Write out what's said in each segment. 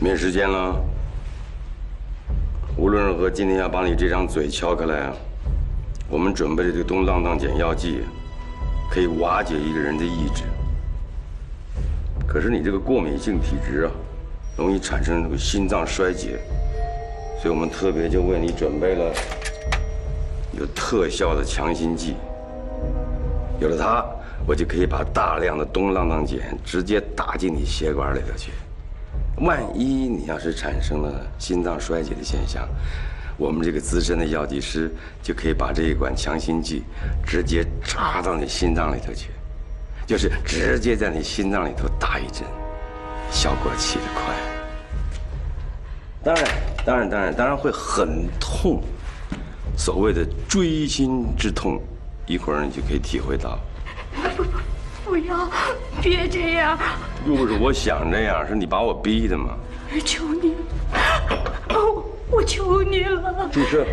没时间了。无论如何，今天要把你这张嘴敲开来啊！我们准备的这个东浪荡碱药剂，可以瓦解一个人的意志。可是你这个过敏性体质啊，容易产生这个心脏衰竭，所以我们特别就为你准备了有特效的强心剂。有了它，我就可以把大量的东浪荡碱直接打进你血管里头去。万一你要是产生了心脏衰竭的现象，我们这个资深的药剂师就可以把这一管强心剂直接插到你心脏里头去，就是直接在你心脏里头打一针，效果起得快。当然，当然，当然，当然会很痛，所谓的锥心之痛，一会儿你就可以体会到。不不，不要，别这样。又不是我想这样，是你把我逼的嘛？求你了，我我求你了。注射？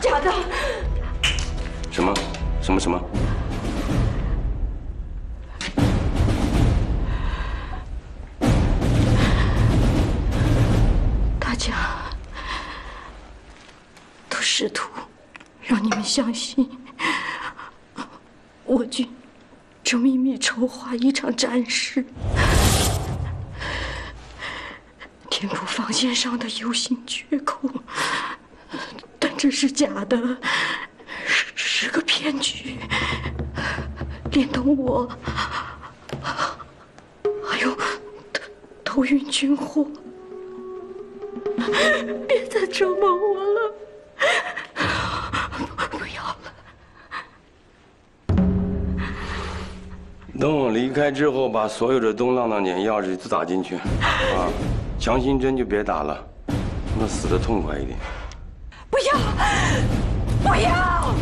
假的。什么？什么什么？大家都试图让你们相信，我军正秘密筹划一场战事。填补防线上的游行缺口，但这是假的，是是个骗局，连同我，还有头头晕军火，别再折磨我了，不要了。等我离开之后，把所有的东浪浪碱药剂都打进去，啊。强心针就别打了，那死的痛快一点。不要，不要！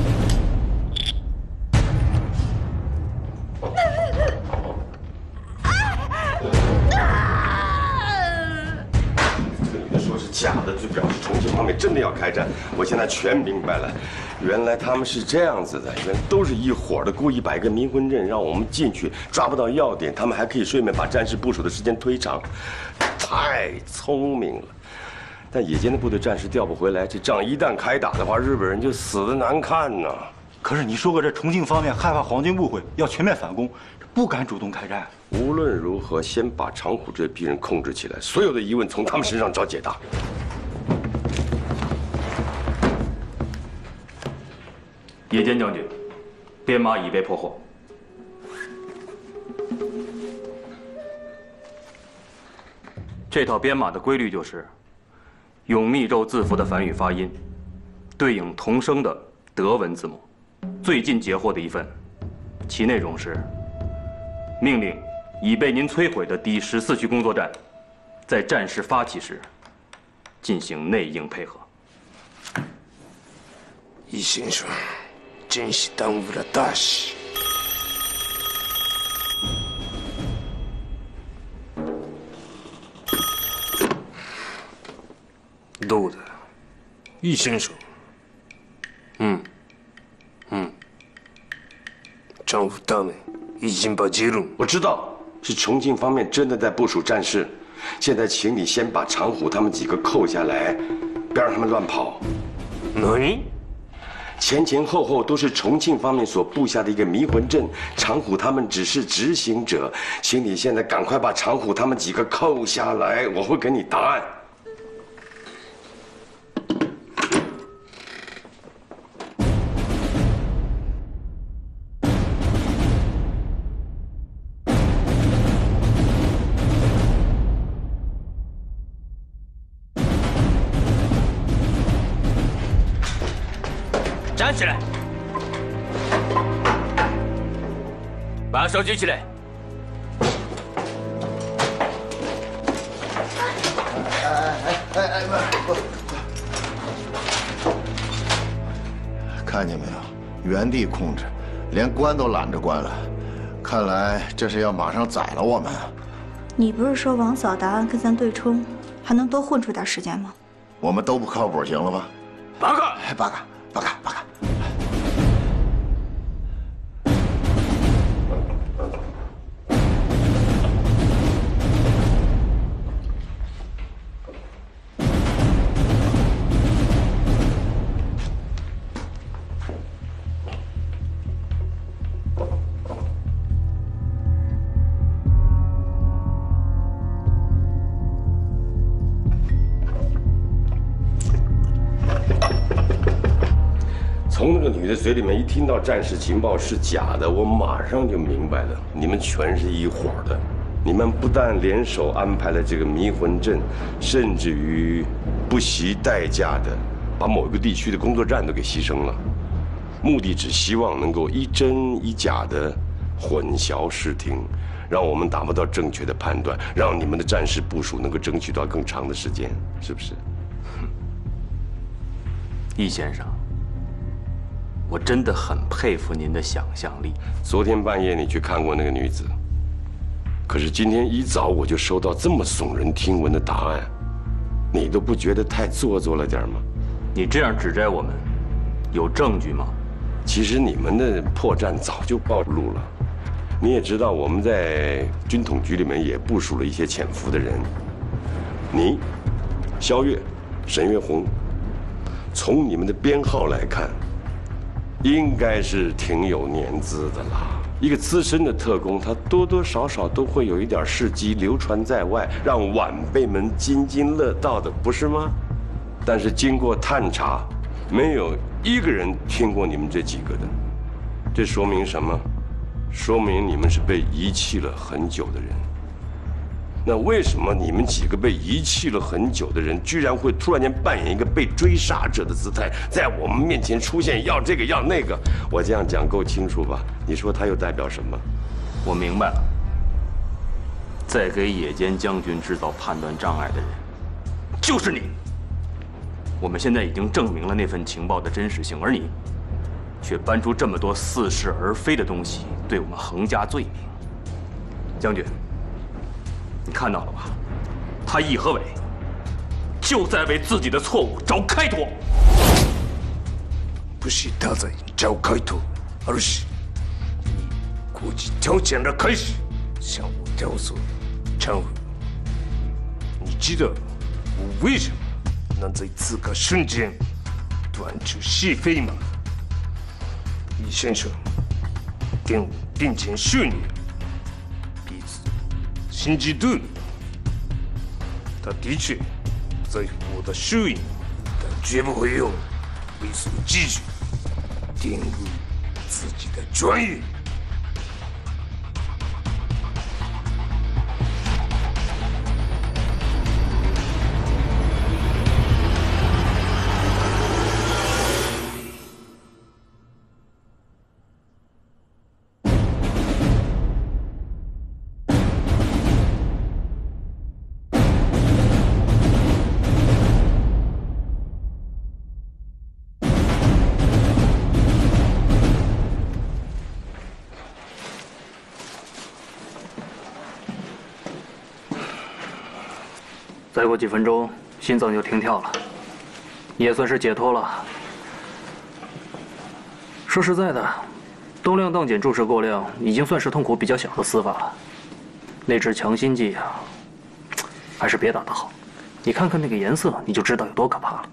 这女的说是假的，就表示重庆方面真的要开战。我现在全明白了，原来他们是这样子的，原来都是一伙的，故意摆个迷魂阵，让我们进去抓不到要点，他们还可以顺便把战事部署的时间推长。太聪明了，但野间的部队暂时调不回来。这仗一旦开打的话，日本人就死的难看呐。可是你说过，这重庆方面害怕皇军误会，要全面反攻，不敢主动开战。无论如何，先把长虎这批人控制起来，所有的疑问从他们身上找解答。野间将军，编码已被破获。这套编码的规律就是：永密咒字符的繁语发音，对应同声的德文字母。最近截获的一份，其内容是：命令已被您摧毁的第十四区工作站，在战事发起时进行内应配合。易先生，真是耽误了大事。どうだ，易先生。嗯，嗯，丈夫他们已经把结论。我知道是重庆方面真的在部署战事，现在请你先把长虎他们几个扣下来，别让他们乱跑。何？前前后后都是重庆方面所布下的一个迷魂阵，长虎他们只是执行者，请你现在赶快把长虎他们几个扣下来，我会给你答案。 手举起来。哎哎哎哎不不，看见没有？原地控制，连关都懒着关了。看来这是要马上宰了我们。你不是说王嫂答案跟咱对冲，还能多混出点时间吗？我们都不靠谱，行了吧？八嘎！八嘎！八嘎！八嘎。你的嘴里面一听到战事情报是假的，我马上就明白了，你们全是一伙的。你们不但联手安排了这个迷魂阵，甚至于不惜代价的把某一个地区的工作站都给牺牲了，目的只希望能够一真一假的混淆视听，让我们达不到正确的判断，让你们的战事部署能够争取到更长的时间，是不是？易先生，我真的很佩服您的想象力。昨天半夜你去看过那个女子，可是今天一早我就收到这么耸人听闻的答案，你都不觉得太做作了点吗？你这样指摘我们，有证据吗？其实你们的破绽早就暴露了，你也知道我们在军统局里面也部署了一些潜伏的人，你、肖月、沈月红。从你们的编号来看，应该是挺有年资的啦。一个资深的特工，他多多少少都会有一点事迹流传在外，让晚辈们津津乐道的，不是吗？但是经过探查，没有一个人听过你们这几个的。这说明什么？说明你们是被遗弃了很久的人。那为什么你们几个被遗弃了很久的人，居然会突然间扮演一个被追杀者的姿态，在我们面前出现，要这个要那个？我这样讲够清楚吧？你说他又代表什么？我明白了，在给野间将军制造判断障碍的人，就是你。我们现在已经证明了那份情报的真实性，而你，却搬出这么多似是而非的东西，对我们横加罪名，将军。看到了吧？他易和伟就在为自己的错误找开脱。不是他在找开脱，而是国际条件的开始向我挑唆掺和。你知道我为什么能在此刻瞬间断出是非吗？李先生跟我并肩数年。心知肚明，他的确在乎我的输赢，但绝不会用为所之举玷污自己的专业。过几分钟，心脏就停跳了，也算是解脱了。说实在的，东量当减注射过量，已经算是痛苦比较小的死法了。那支强心剂啊，还是别打的好。你看看那个颜色，你就知道有多可怕了。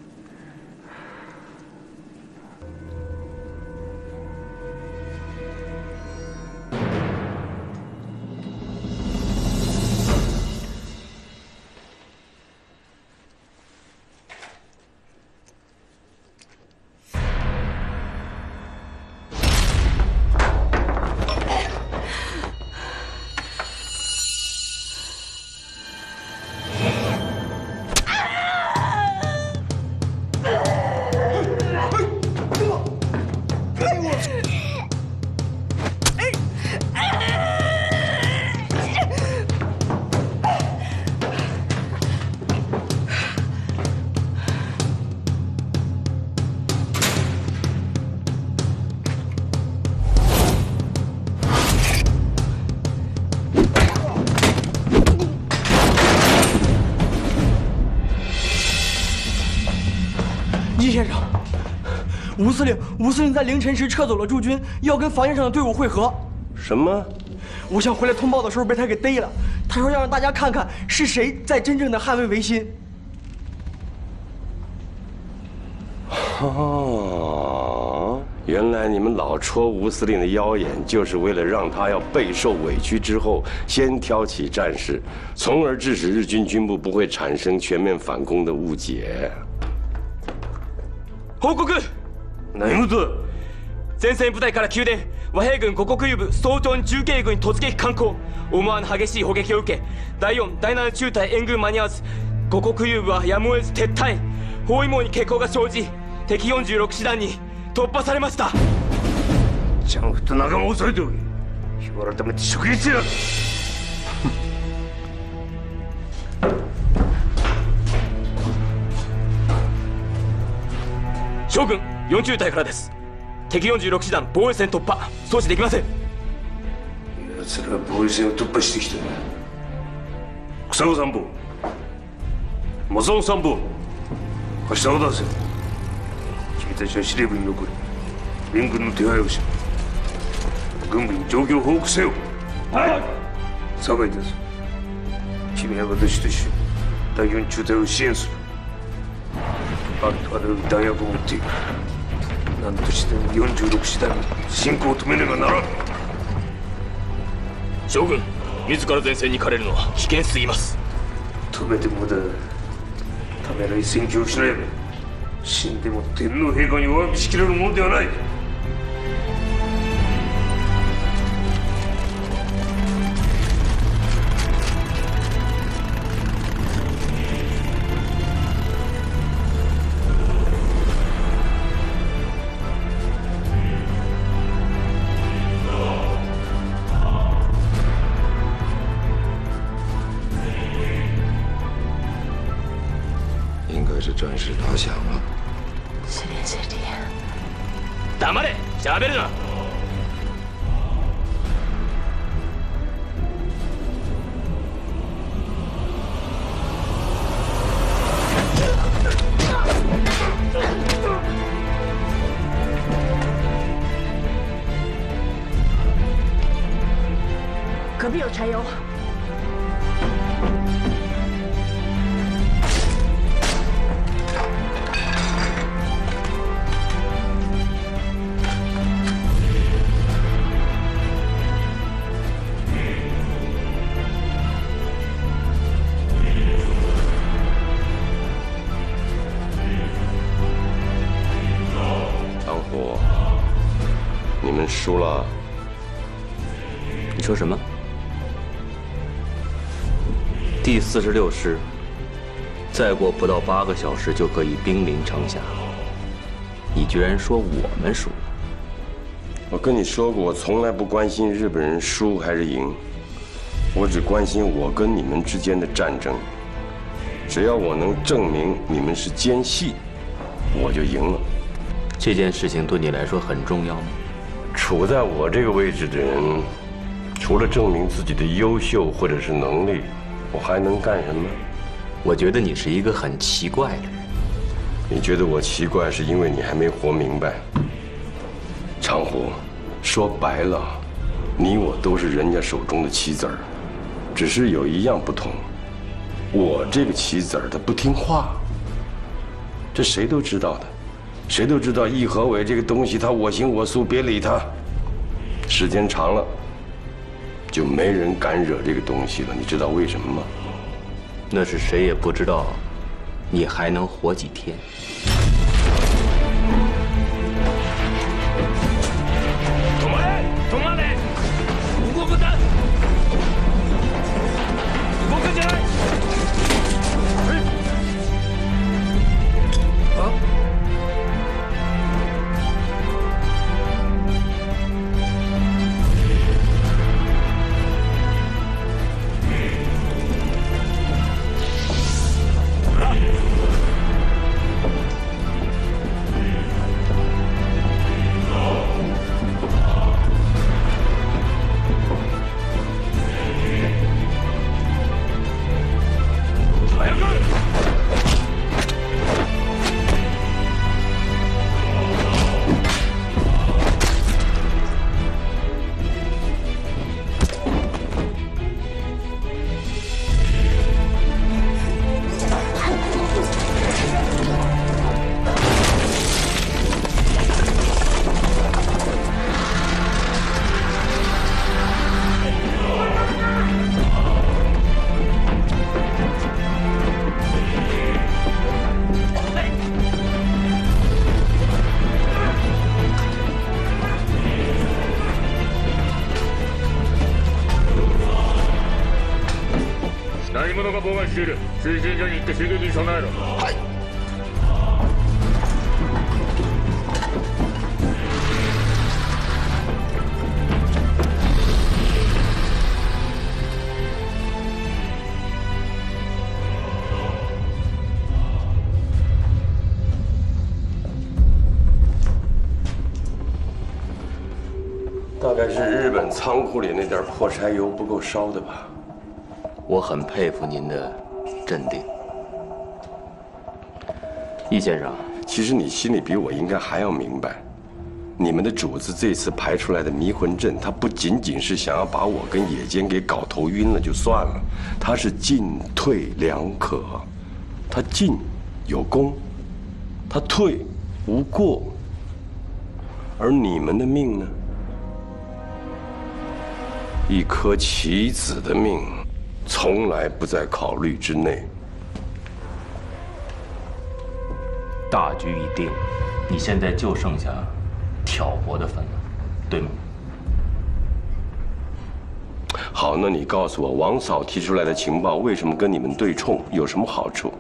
吴司令，吴司令在凌晨时撤走了驻军，要跟防线上的队伍会合。什么？我想回来通报的时候被他给逮了。他说要让大家看看是谁在真正的捍卫维新。哦，原来你们老戳吴司令的腰眼，就是为了让他要备受委屈之后，先挑起战事，从而致使日军军部不会产生全面反攻的误解。报告。内务前線部隊から急電和平軍五国遊部総長重慶軍突撃艦攻思わぬ激しい砲撃を受け第4第7中隊援軍間に合わず五国遊部はやむを得ず撤退。包囲網に欠航が生じ敵46師団に突破されました。ちゃんと仲間を抑えておけ。日を改めて職撃や将軍4中隊からです。敵46師団防衛線突破。阻止できません。奴らは防衛線を突破してきた草子参謀。正雄参謀。明日を出せ君たちは司令部に残り援軍の手配をし軍部に状況を報告せよ。はい。酒井です君は私と一緒に第4中隊を支援する。ありとあらゆる弾薬を持っている何としても46師団に進行を止めねばならん。将軍自ら前線に行かれるのは危険すぎます。止めてもだ。ためらい戦況を失えば死んでも天皇陛下にお詫びしきれるものではない输了。你说什么？第四十六师，再过不到八个小时就可以兵临城下。你居然说我们输了？我跟你说过，我从来不关心日本人输还是赢，我只关心我跟你们之间的战争。只要我能证明你们是奸细，我就赢了。这件事情对你来说很重要吗？处在我这个位置的人，除了证明自己的优秀或者是能力，我还能干什么？我觉得你是一个很奇怪的人。你觉得我奇怪，是因为你还没活明白。长湖，说白了，你我都是人家手中的棋子儿，只是有一样不同，我这个棋子儿他不听话，这谁都知道的，谁都知道义和伟这个东西，他我行我素，别理他。时间长了，就没人敢惹这个东西了。你知道为什么吗？那是谁也不知道，你还能活几天。者が妨害している推進所に行って襲撃に備えろはい大概是日本仓库里那点破柴油不够烧的吧。我很佩服您的 镇定，易先生。其实你心里比我应该还要明白，你们的主子这次排出来的迷魂阵，他不仅仅是想要把我跟野间给搞头晕了就算了，他是进退两可。他进有功，他退无过。而你们的命呢？一颗棋子的命，从来不在考虑之内。大局已定，你现在就剩下挑拨的份了，对吗？好，那你告诉我，王嫂提出来的情报为什么跟你们对冲，有什么好处？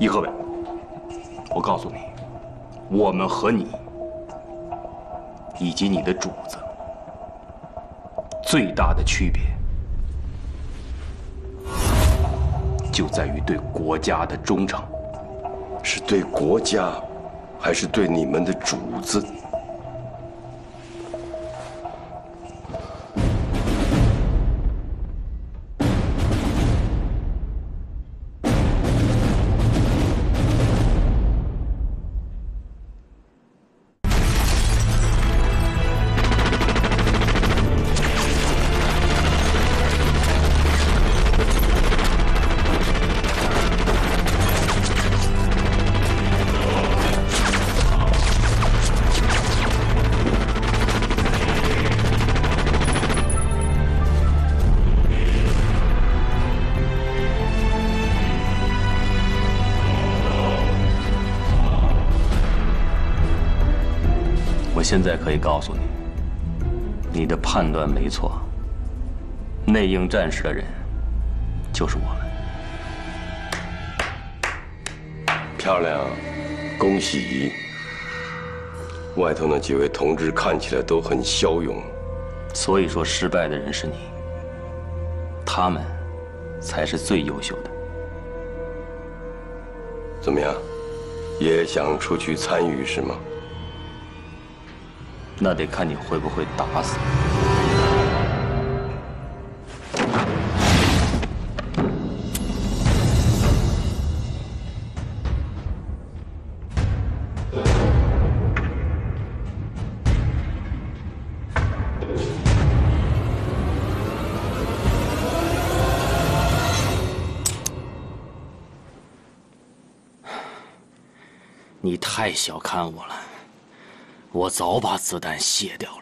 易贺伟，我告诉你，我们和你以及你的主子最大的区别，就在于对国家的忠诚。是对国家，还是对你们的主子？现在可以告诉你，你的判断没错。内应战士的人就是我们。漂亮，恭喜！外头那几位同志看起来都很骁勇，所以说失败的人是你，他们才是最优秀的。怎么样？也想出去参与是吗？那得看你会不会打死。你太小看我了，我早把子弹卸掉了。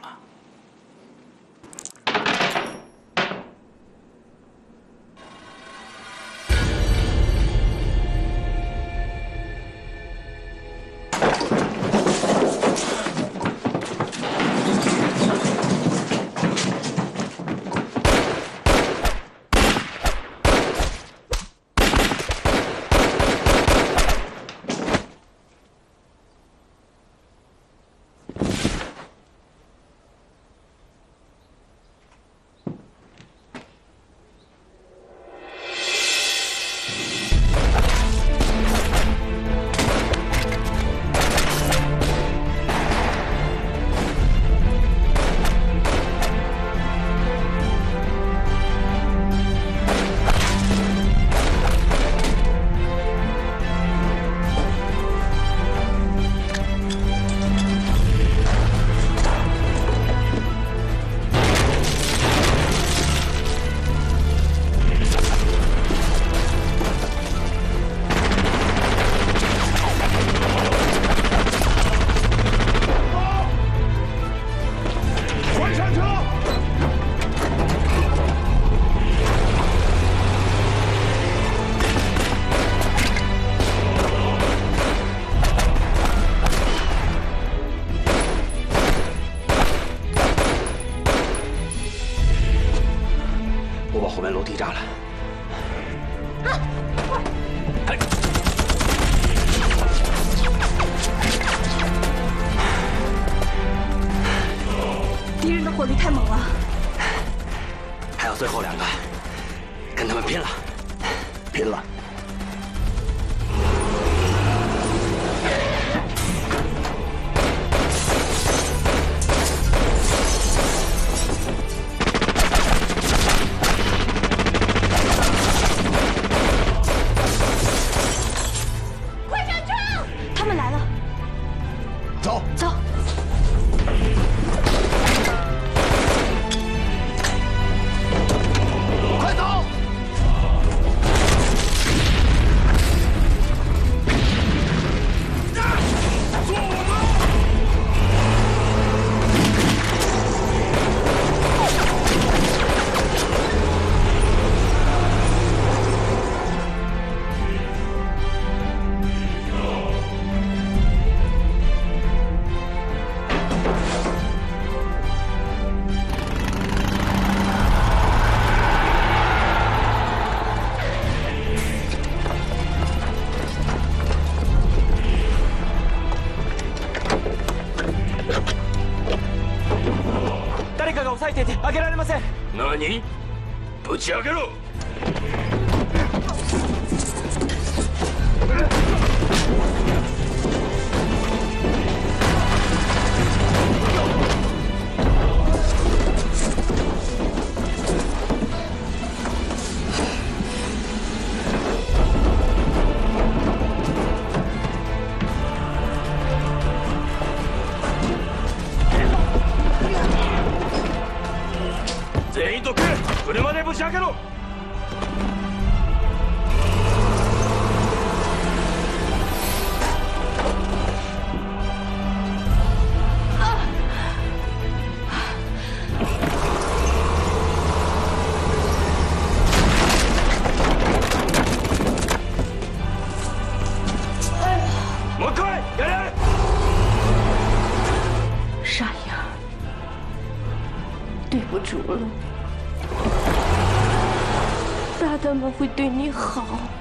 会对你好。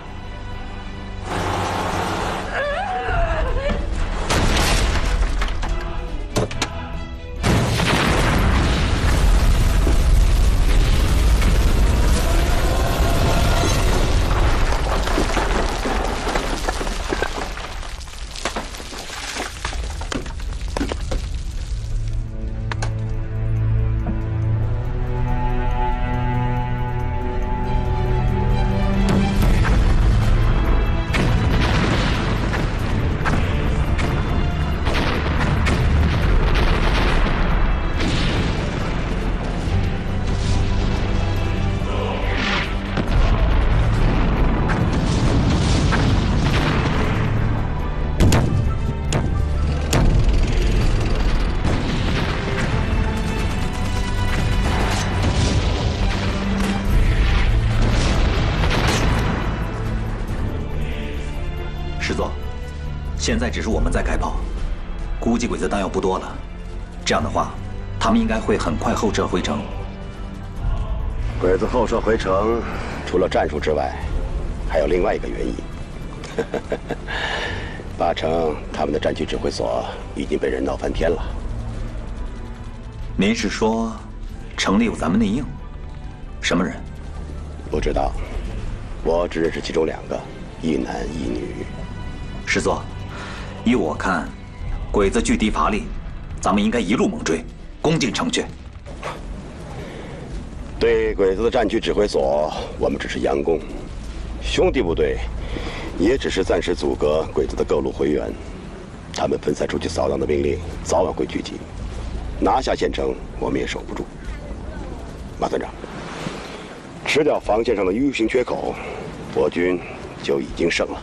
师座，现在只是我们在开炮，估计鬼子弹药不多了。这样的话，他们应该会很快后撤回城。鬼子后撤回城，除了战术之外，还有另外一个原因。八成他们的战区指挥所已经被人闹翻天了。您是说，城里有咱们内应？什么人？不知道，我只认识其中两个，一男一女。师座，依我看，鬼子拒敌乏力，咱们应该一路猛追，攻进城去。对鬼子的战区指挥所，我们只是佯攻；兄弟部队也只是暂时阻隔鬼子的各路回援。他们分散出去扫荡的兵力，早晚会聚集，拿下县城，我们也守不住。马团长，吃掉防线上的 U 型缺口，我军就已经胜了。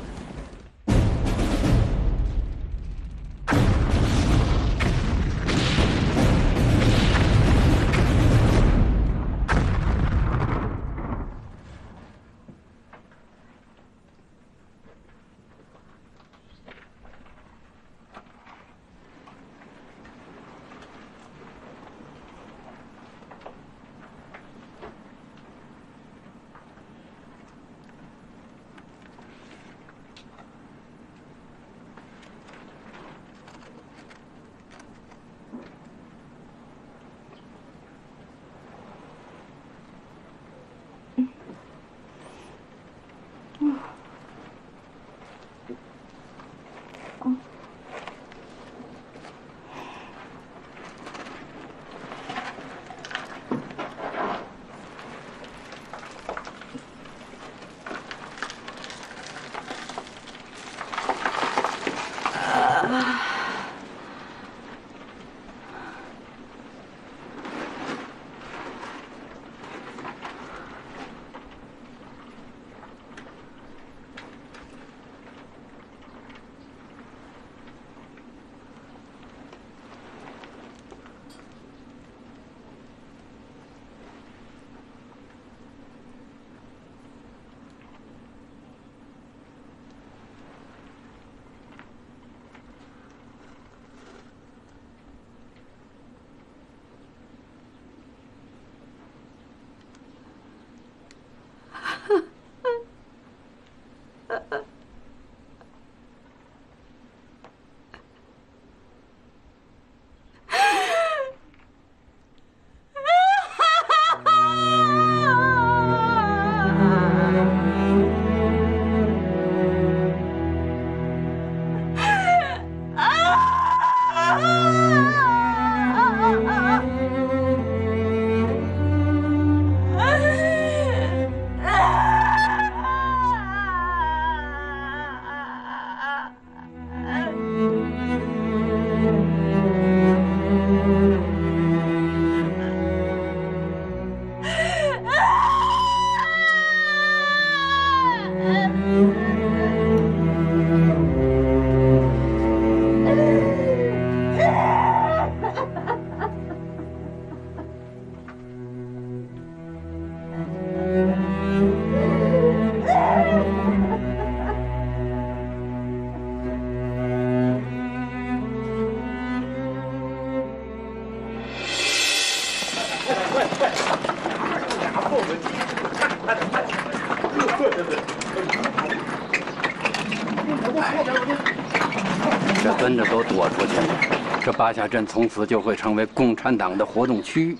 这跟着都躲出去了，这八下镇从此就会成为共产党的活动区，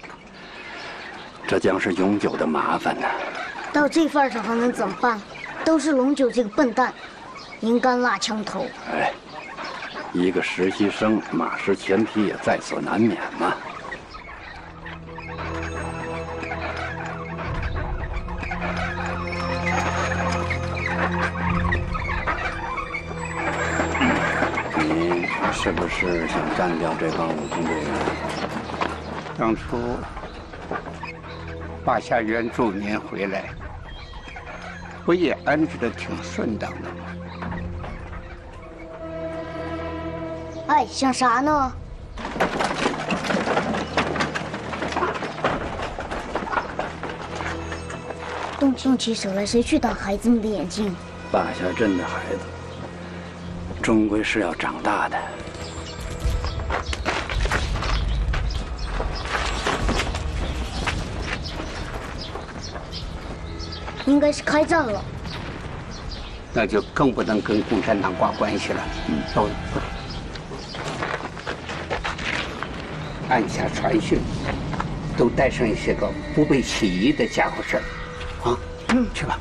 这将是永久的麻烦呐！到这份上还能怎么办？都是龙九这个笨蛋，您干拉枪头。哎，一个实习生，马失前蹄也在所难免嘛。是想干掉这帮武工队员？当初八下原住民回来，不也安置的挺顺当的吗？哎，想啥呢？动动起手来，谁去挡孩子们的眼睛？霸下镇的孩子，终归是要长大的。应该是开战了。那就更不能跟共产党挂关系了。嗯，都按下传讯，都带上一些个不被起疑的家伙事儿。啊，嗯，去吧。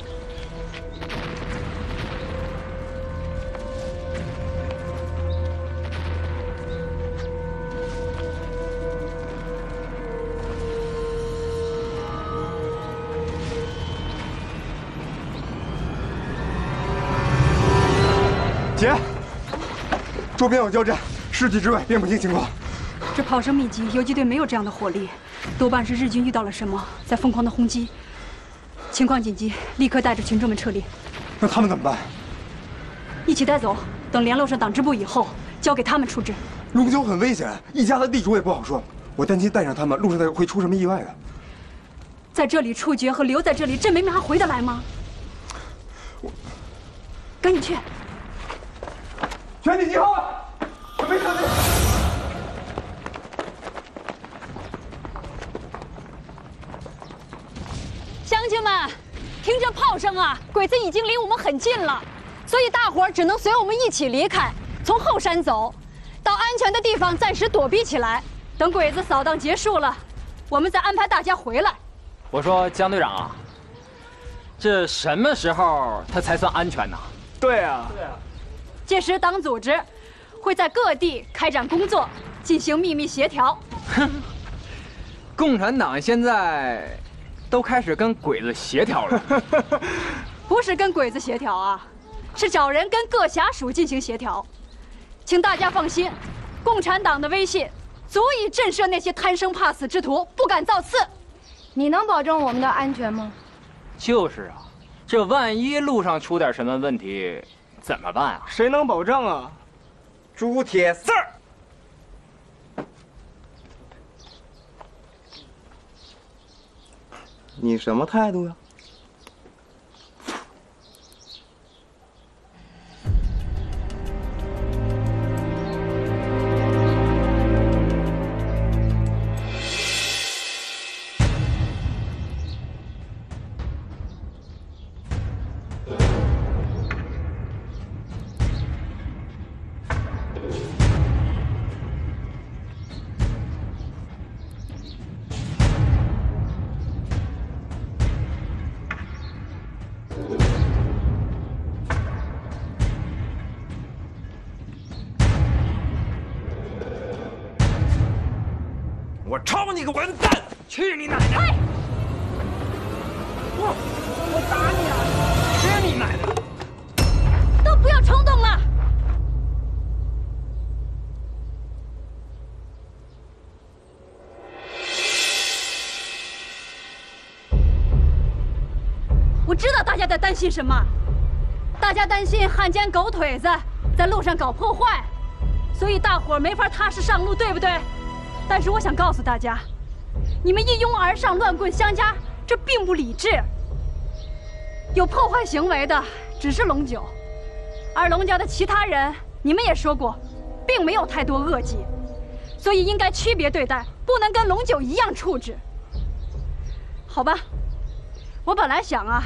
周边有交战，市区之外辨不清情况。这炮声密集，游击队没有这样的火力，多半是日军遇到了什么，在疯狂的轰击。情况紧急，立刻带着群众们撤离。那他们怎么办？一起带走，等联络上党支部以后，交给他们处置。龙九很危险，一家的地主也不好说。我担心带上他们，路上再会出什么意外的。在这里处决和留在这里，这梅梅还回得来吗？我赶紧去！全体集合！准备撤退。乡亲们，听这炮声啊，鬼子已经离我们很近了，所以大伙儿只能随我们一起离开，从后山走，到安全的地方暂时躲避起来。等鬼子扫荡结束了，我们再安排大家回来。我说江队长啊，这什么时候他才算安全呢？对啊，对啊。届时党组织会在各地开展工作，进行秘密协调。哼，共产党现在都开始跟鬼子协调了。不是跟鬼子协调啊，是找人跟各辖属进行协调。请大家放心，共产党的威信足以震慑那些贪生怕死之徒，不敢造次。你能保证我们的安全吗？就是啊，这万一路上出点什么问题，怎么办啊？谁能保证啊？朱铁四儿，你什么态度呀？我个混蛋！去你奶奶！我我打你啊！去你奶奶！都不要冲动了。我知道大家在担心什么，大家担心汉奸狗腿子在路上搞破坏，所以大伙儿没法踏实上路，对不对？但是我想告诉大家，你们一拥而上乱棍相加，这并不理智。有破坏行为的只是龙九，而龙家的其他人，你们也说过，并没有太多恶疾，所以应该区别对待，不能跟龙九一样处置。好吧，我本来想啊，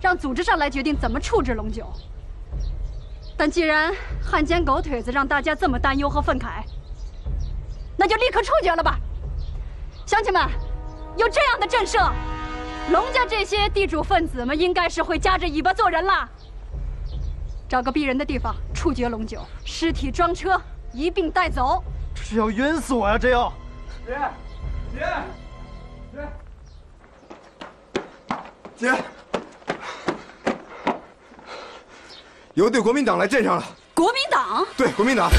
让组织上来决定怎么处置龙九。但既然汉奸狗腿子让大家这么担忧和愤慨，那就立刻处决了吧。乡亲们，有这样的震慑，龙家这些地主分子们应该是会夹着尾巴做人了。找个逼人的地方处决龙九，尸体装车一并带走。这是要冤死我呀！这要。姐，姐，姐，姐，有队国民党来镇上了。国民党？对，国民党。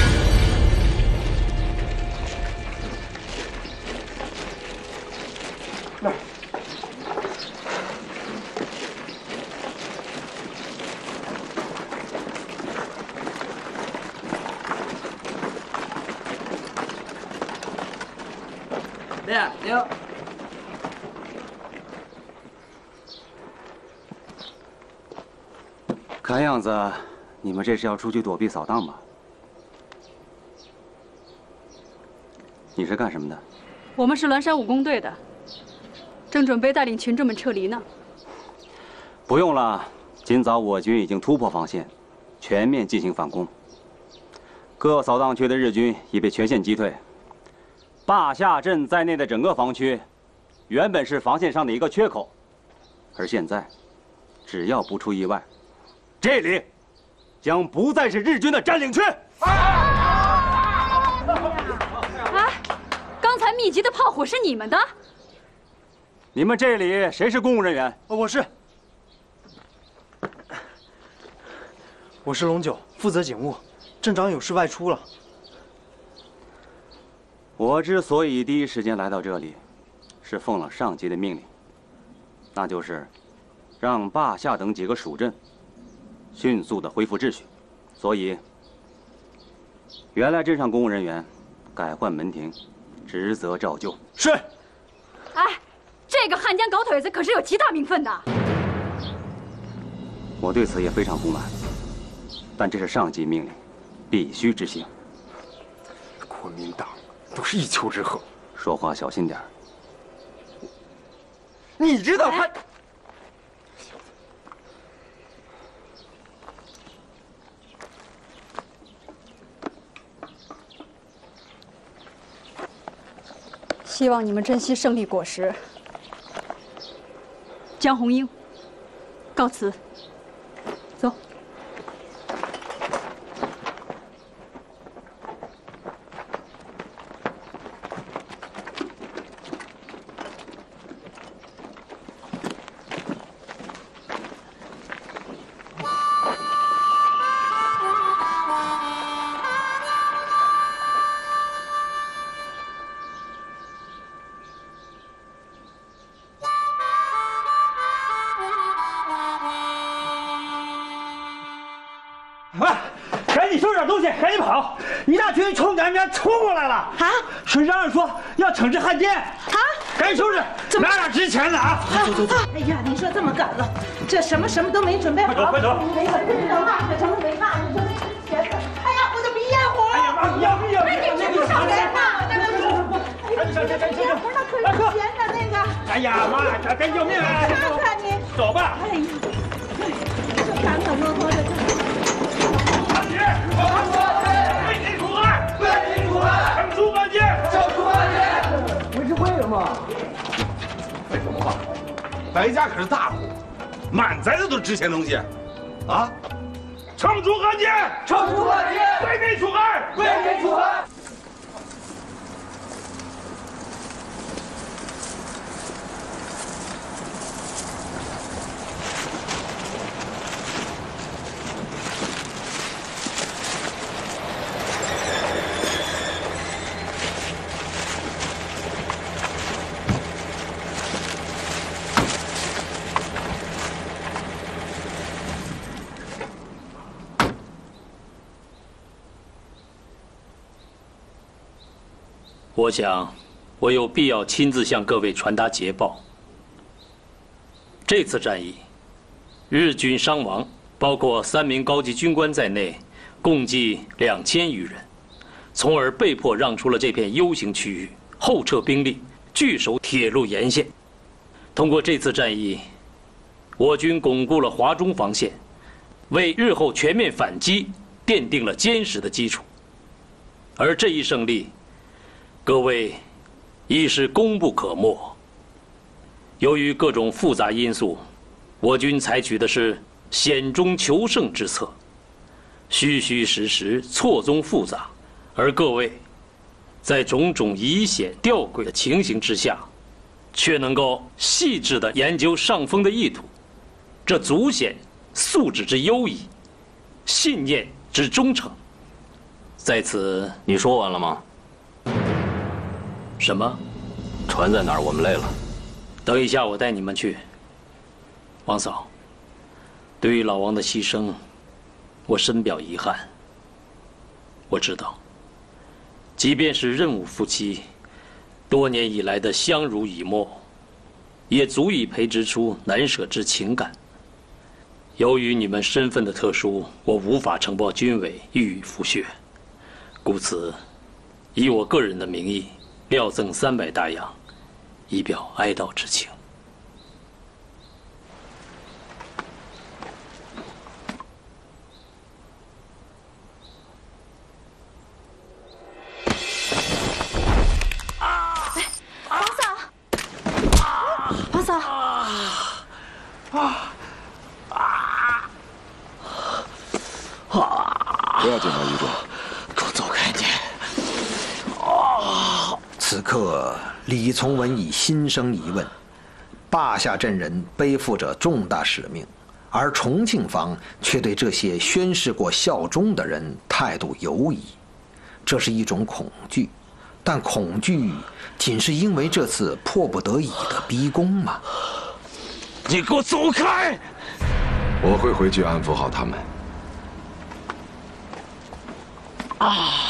爹，有。看样子，你们这是要出去躲避扫荡吧？你是干什么的？我们是栾山武工队的，正准备带领群众们撤离呢。不用了，今早我军已经突破防线，全面进行反攻。各扫荡区的日军已被全线击退。坝下镇在内的整个防区，原本是防线上的一个缺口，而现在，只要不出意外，这里将不再是日军的占领区。啊！刚才密集的炮火是你们的？你们这里谁是公务人员？我是。我是龙九，负责警务。镇长有事外出了。我之所以第一时间来到这里，是奉了上级的命令，那就是让坝下等几个属镇迅速的恢复秩序。所以，原来镇上公务人员改换门庭，职责照旧。是。哎，这个汉奸狗腿子可是有极大名分的。我对此也非常不满，但这是上级命令，必须执行。国民党。都是一丘之貉，说话小心点你知道他？希望你们珍惜胜利果实。江红英，告辞。大群冲咱们冲过来了！啊！水上说要惩治汉奸！啊！赶紧收拾，拿点值钱的啊！走走走！哎呀，你说这么赶了，这什么什么都没准备好。快走快走！哎呀，我的鼻烟壶！哎呀妈！要不是，赶紧上上上上！不是那可有钱的那个。哎呀妈！赶紧救命啊！看看你，走吧。哎呀，白家可是大户，满宅子都是值钱东西，啊！惩处汉奸，惩处汉奸，为民除害，为民除害。我想，我有必要亲自向各位传达捷报。这次战役，日军伤亡，包括三名高级军官在内，共计两千余人，从而被迫让出了这片 U 型区域，后撤兵力，据守铁路沿线。通过这次战役，我军巩固了华中防线，为日后全面反击奠定了坚实的基础。而这一胜利，各位亦是功不可没。由于各种复杂因素，我军采取的是险中求胜之策，虚虚实实，错综复杂，而各位在种种疑险吊诡的情形之下，却能够细致地研究上峰的意图，这足显素质之优异，信念之忠诚。在此，你说完了吗？什么？船在哪儿？我们累了。等一下，我带你们去。王嫂，对于老王的牺牲，我深表遗憾。我知道，即便是任务夫妻，多年以来的相濡以沫，也足以培植出难舍之情感。由于你们身份的特殊，我无法呈报军委予以复削，故此，以我个人的名义，料赠三百大洋。以表哀悼之情。李从文已心生疑问：霸下镇人背负着重大使命，而重庆方却对这些宣誓过效忠的人态度犹疑，这是一种恐惧。但恐惧仅是因为这次迫不得已的逼宫吗？你给我走开！我会回去安抚好他们。啊！